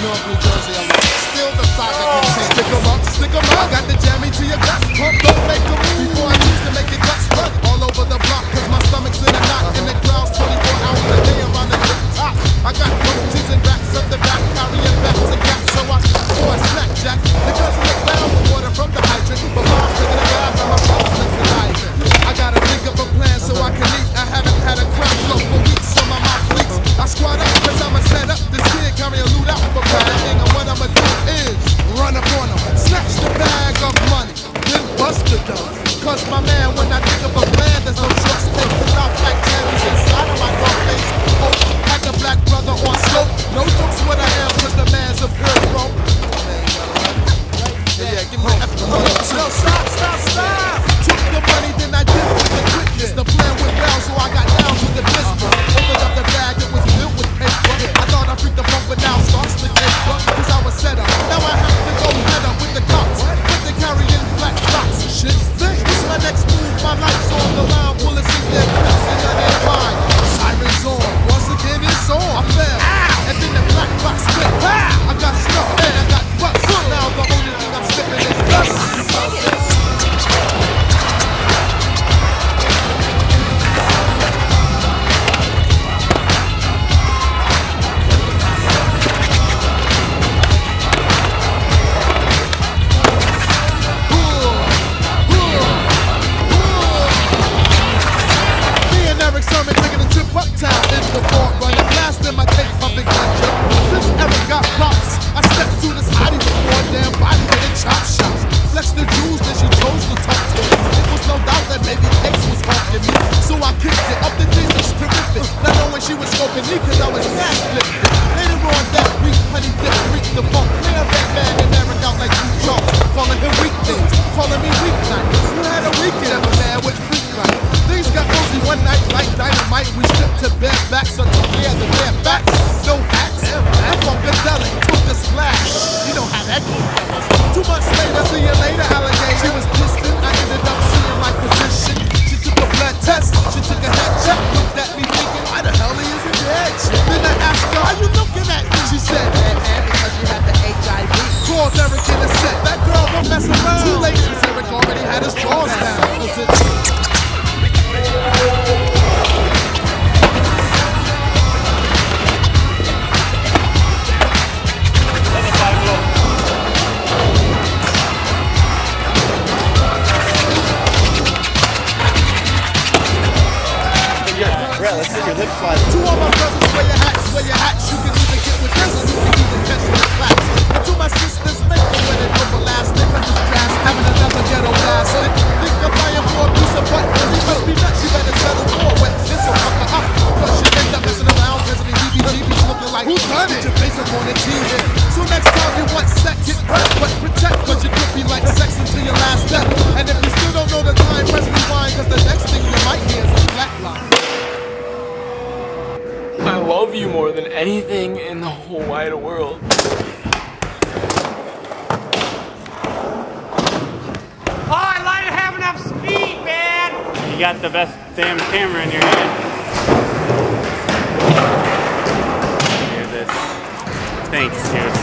North New Jersey alone. Still the saga continues. Stick 'em up, stick 'em up. Got the jammy to your guts. Pump, don't make a move. Before I choose to make it guts run all over the block. Cause my stomach's in a knot. And it growls 24 hours a day around the tip Yeah, give me F No, stop, stop, stop. Took the money, then I did it with the quickness. The plan went well, so I got the funk. Clear Batman and Eric out like two chumps, calling him weak things, calling me weak weeknight. You had a weekend, ever man with freak night. Things got cozy one night like dynamite. We stripped to bare backs or took care the bare backs. No hats, I'm funkadelic, took a splash. You know how that goes, fellas. Two months later, see Brett, let's see your lip slide. To all my brothers, wear your hats, wear your hats. You can either get with this or you can either catch the claps. And to my sisters, make them when it everlasting. Cause it's fast, having another ghetto blasted. Think I'm buying for a piece of butt, and you must be nuts. You better settle for wet. This will fuck up. Plus you end up messing around, visiting heebie-jeebies looking like Who done it? Your face up on the TV. So next time you want sex, get hurt, but protect. Cause you could be like sex until your last step. And if you still don't know the time, press rewind. Cause the next thing you might hear is a flatline. I love you more than anything in the whole wide world. Oh, I like to have enough speed, man. You got the best damn camera in your hand. Hear this. Thanks, dude.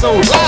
so